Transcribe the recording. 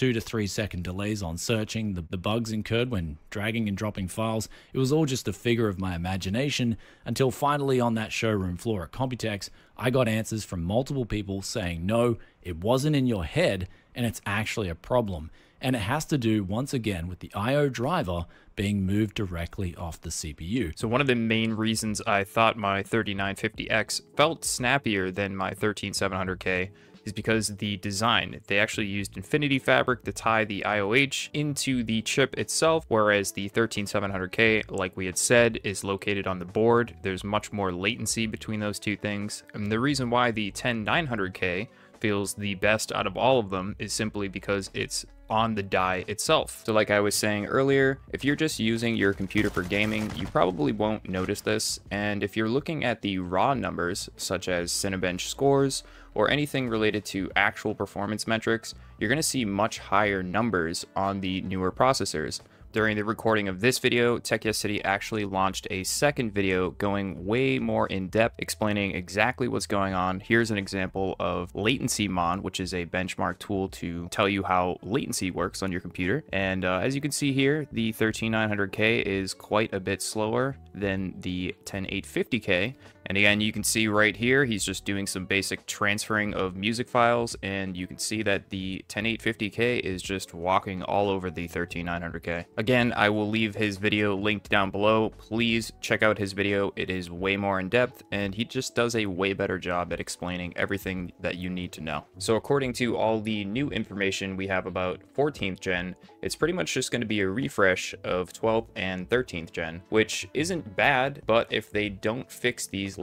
two to three second delays on searching, the, the bugs incurred when dragging and dropping files, it was all just a figure of my imagination until finally on that showroom floor at Computex, I got answers from multiple people saying no, it wasn't in your head and it's actually a problem. And it has to do once again with the I.O. driver being moved directly off the CPU. So one of the main reasons I thought my 3950X felt snappier than my 13700K is because the design. They actually used Infinity Fabric to tie the IOH into the chip itself, whereas the 13700K, like we had said, is located on the board. There's much more latency between those two things. And the reason why the 10900K feels the best out of all of them is simply because it's on the die itself. So like I was saying earlier, if you're just using your computer for gaming, you probably won't notice this. And if you're looking at the raw numbers, such as Cinebench scores, or anything related to actual performance metrics, you're to see much higher numbers on the newer processors. During the recording of this video, Tech Yes City actually launched a second video going way more in depth, explaining exactly what's going on. Here's an example of Latency Mon, which is a benchmark tool to tell you how latency works on your computer. And uh, as you can see here, the 13900K is quite a bit slower than the 10850K, and again, you can see right here, he's just doing some basic transferring of music files, and you can see that the 10850K is just walking all over the 13900K. Again, I will leave his video linked down below. Please check out his video. It is way more in depth, and he just does a way better job at explaining everything that you need to know. So according to all the new information we have about 14th gen, it's pretty much just going to be a refresh of 12th and 13th gen, which isn't bad, but if they don't fix these